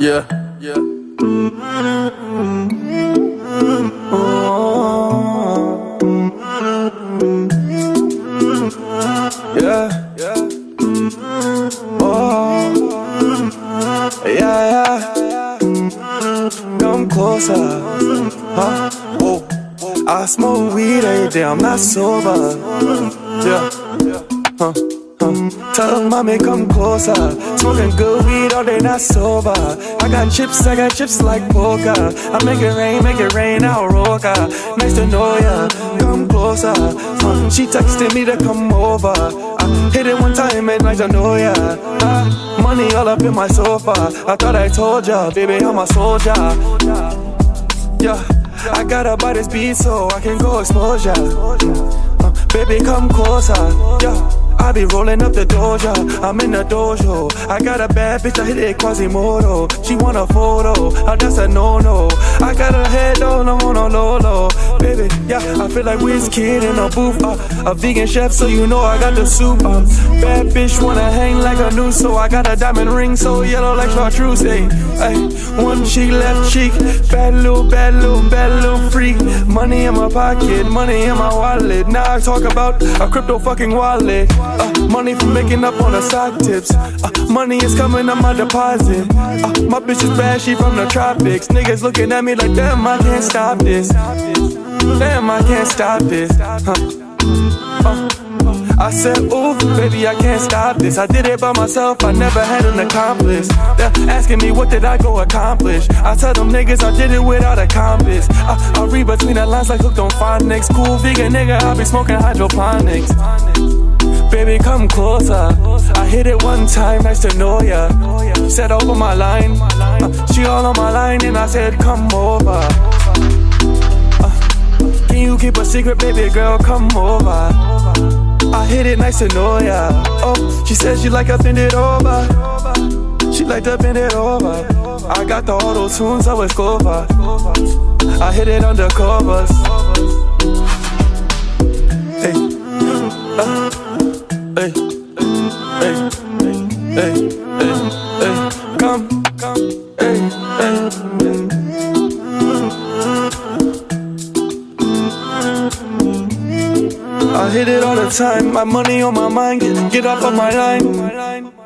Yeah, yeah. Yeah, yeah. Oh, yeah, yeah. Come closer. Huh? Whoa. I smoke weed every day, I'm not sober. Yeah. Huh. Huh. Tell mommy come closer. Smoking good weed all day, not sober. I got chips, I got chips like poker. I make it rain, make it rain, I'll roca. Nice to know ya. Come closer. Huh. She texted me to come over. I hit it one time, and nice to know ya. Money all up in my sofa. I thought I told ya, baby, I'm a soldier. Yeah, I gotta buy this beat so I can go exposure. Uh, baby, come closer. Yeah. I be rolling up the doja, I'm in the dojo. I got a bad bitch, I hit it Quasimodo. She want a photo, oh, that's a no no. I got a head on no no low low. Baby, yeah, I feel like kid in a booth. Uh, a vegan chef, so you know I got the soup. Uh, bad bitch wanna hang like a noose, so I got a diamond ring so yellow like chartreuse. Hey, hey, one cheek, left cheek, bad little, bad little, bad little freak. Money in my pocket, money in my wallet. Now I talk about a crypto fucking wallet. Uh, money from making up on the side tips. Uh, money is coming on my deposit. Uh, my bitch is bad, she from the tropics. Niggas looking at me like, damn, I can't stop this. Damn, I can't stop this. Huh. Uh, I said, ooh, baby, I can't stop this. I did it by myself, I never had an accomplice. They're asking me, what did I go accomplish? I tell them niggas, I did it without a compass. I, I read between the lines like hooked on phonics. Cool vegan nigga, I be smoking hydroponics. Baby, come closer. I hit it one time, nice to know ya. Said over my line. Uh, she all on my line, and I said, come over. Uh, can you keep a secret, baby girl? Come over. I hit it nice to know ya. Oh, she said she like I bend it over. She like to bend it over. I got the auto tune, I was over. I hit it under come, come. I hit it all the time, my money on my mind, get, get off of my line.